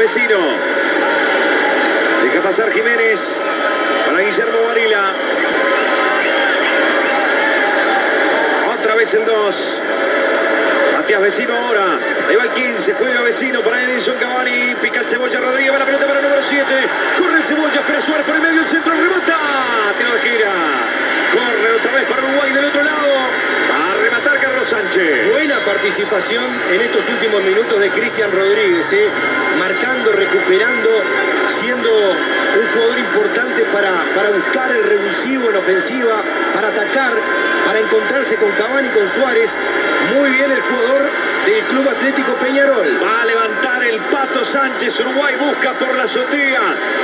Vecino. Deja pasar Jiménez para Guillermo Barila. Otra vez el 2. Matías Vecino ahora. Ahí va el 15. Juega Vecino para Edison Cavani. Pica el Cebolla Rodríguez. Va la pelota para el número 7. Corre el Cebolla. Espera Suárez por el medio. El centro remata. Tiro de gira. Corre otra vez para Uruguay del otro lado. A rematar Carlos Sánchez. Buena participación en estos últimos minutos de Cristian Rodríguez, ¿eh? marcando, recuperando, siendo un jugador importante para, para buscar el revulsivo en ofensiva, para atacar, para encontrarse con Cavani y con Suárez. Muy bien el jugador del Club Atlético Peñarol. Va a levantar el Pato Sánchez. Uruguay busca por la azotea.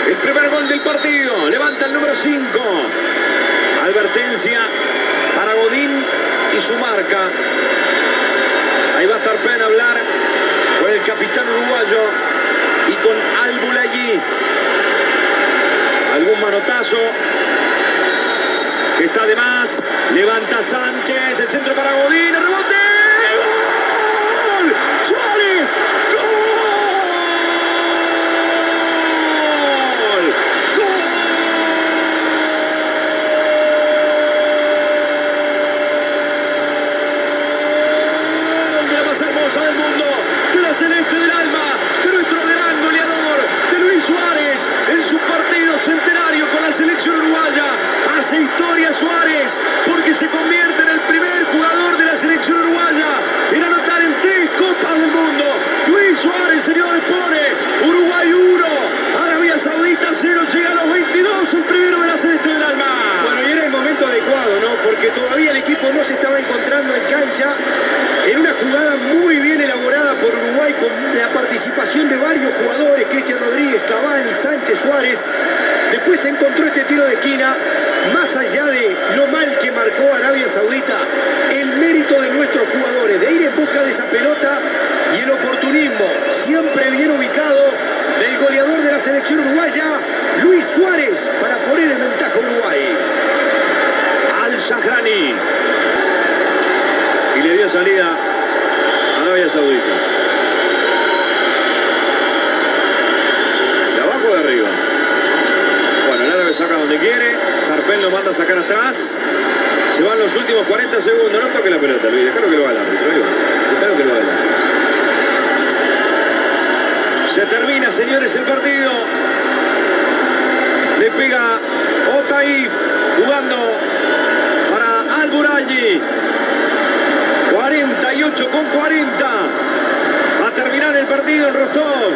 El primer gol del partido. Levanta el número 5. Advertencia para Godín y su marca. Ahí va a estar Pen a hablar con el capitán uruguayo y con Albulayí. Algún manotazo está de más. Levanta Sánchez. El centro para Godín. Rebote. En una jugada muy bien elaborada por Uruguay con la participación de varios jugadores, Cristian Rodríguez, Cavani, Sánchez, Suárez. Después se encontró este tiro de esquina, más allá de lo mal que marcó Arabia Saudita, el mérito de nuestros jugadores, de ir en busca de esa pelota y el oportunismo, siempre bien ubicado, del goleador de la selección uruguaya, Luis Suárez, para poner en ventaja a Uruguay. Al Shahrani. Y le dio salida a Saudita. De abajo de arriba. Bueno, el árabe saca donde quiere. Tarpén lo manda a sacar atrás. Se van los últimos 40 segundos. No toque la pelota, Luis. Déjalo que lo haga el árbitro. va. Déjalo que lo haga el árbitro. Se termina, señores, el partido. Le pega Otaif jugando para Alburayi. 48 con 40. Va a terminar el partido en Rostov.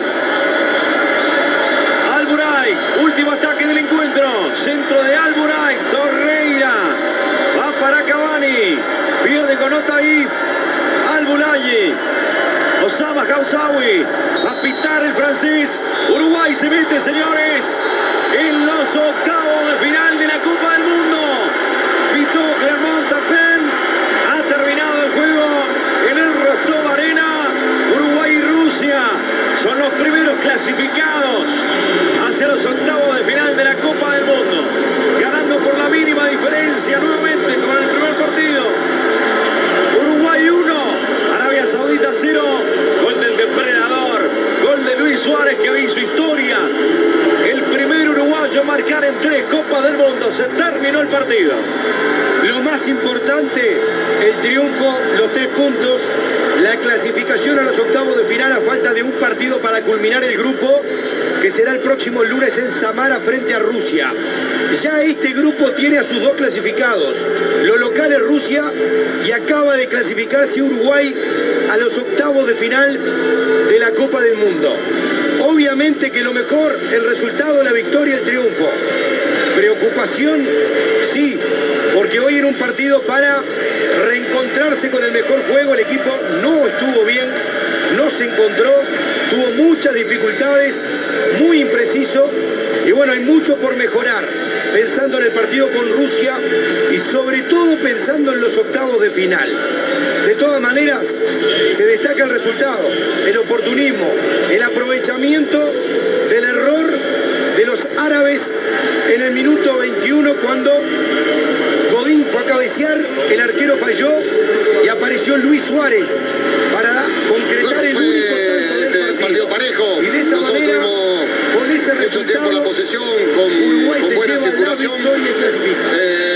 Alburay, último ataque del encuentro. Centro de Alburay, Torreira. Va para Cavani. Pierde con Otaif. Alburayi. Osama Gausawi. Va a pitar el francés. Uruguay se mete, señores, en los octavos Se terminó el partido. Lo más importante, el triunfo, los tres puntos, la clasificación a los octavos de final a falta de un partido para culminar el grupo, que será el próximo lunes en Samara frente a Rusia. Ya este grupo tiene a sus dos clasificados. Lo local es Rusia y acaba de clasificarse Uruguay a los octavos de final de la Copa del Mundo. Obviamente que lo mejor, el resultado, la victoria, el triunfo. Preocupación, sí, porque hoy era un partido para reencontrarse con el mejor juego. El equipo no estuvo bien, no se encontró, tuvo muchas dificultades, muy impreciso. Y bueno, hay mucho por mejorar, pensando en el partido con Rusia y sobre todo pensando en los octavos de final. De todas maneras, se destaca el resultado, el oportunismo, el aprovechamiento del error de los árabes en el minuto 21 cuando Godín fue a cabecear, el arquero falló y apareció Luis Suárez para concretar el único tanto del este partido parejo. Y de esa manera mucho tiempo la posesión, con, Uruguay con se buena lleva la circulación. victoria y clasifica. Eh,